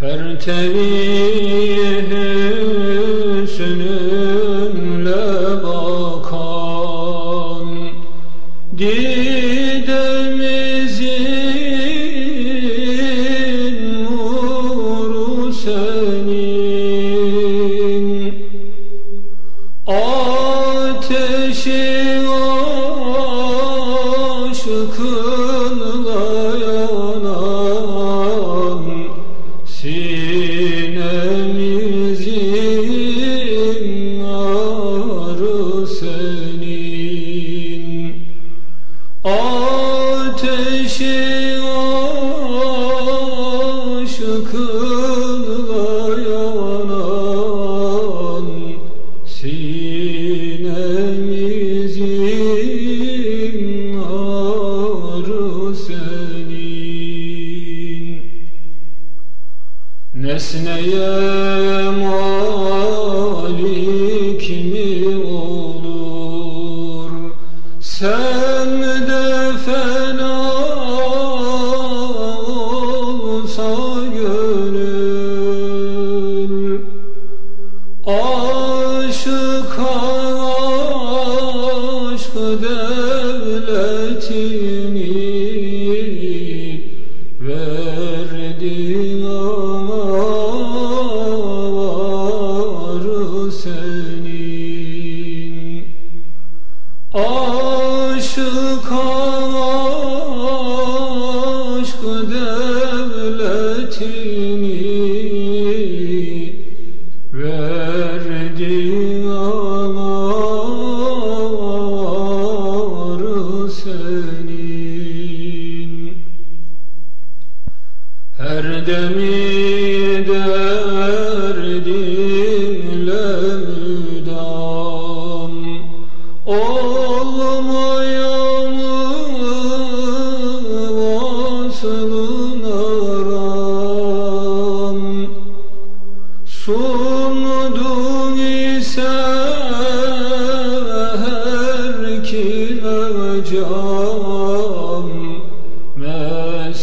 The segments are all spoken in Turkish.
Pertevi hüsnünle bakan Didemizin nuru senin. Ateşi aşkınla Ateşi aşkınla yanan Sinemizin arı senin. Nesneye malik mi olur? Sen gönül. Aşk devletini verdin ama var senin Aşık aşk verdin anar senin. Her demi derdinle müdam olmaya mı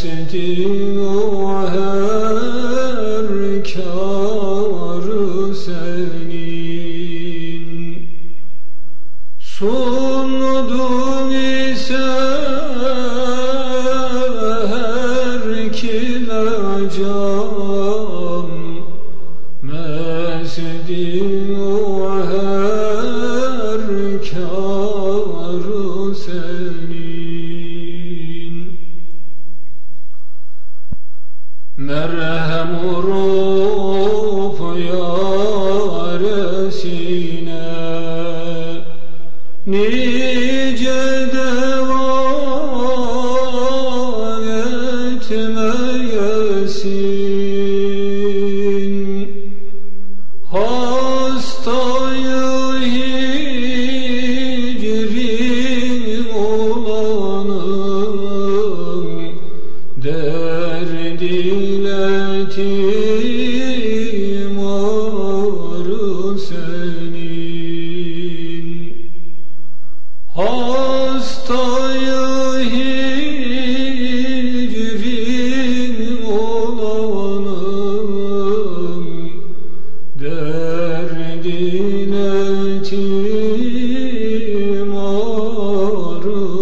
Mestin o her kârı senin Sundun ise her kiracam Mesdin Merhem vurup yaresine Nice deva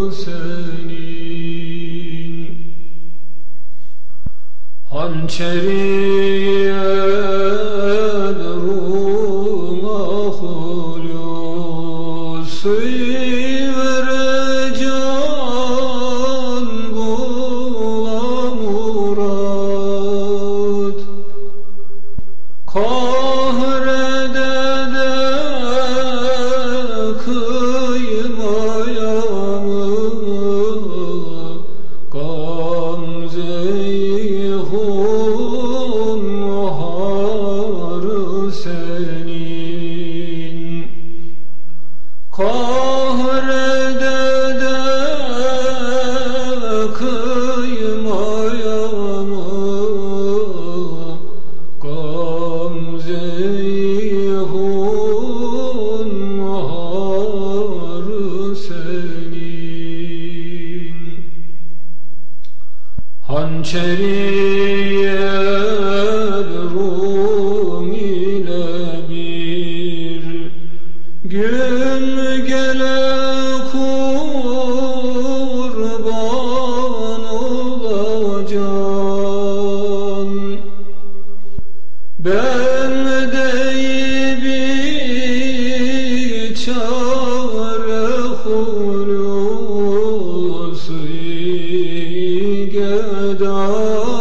timarı senin Hançeriye ruhuna hulusu murad Kahrede هو Hançeriye Rum ile bir. Gün gele kurban olacan Ben sevda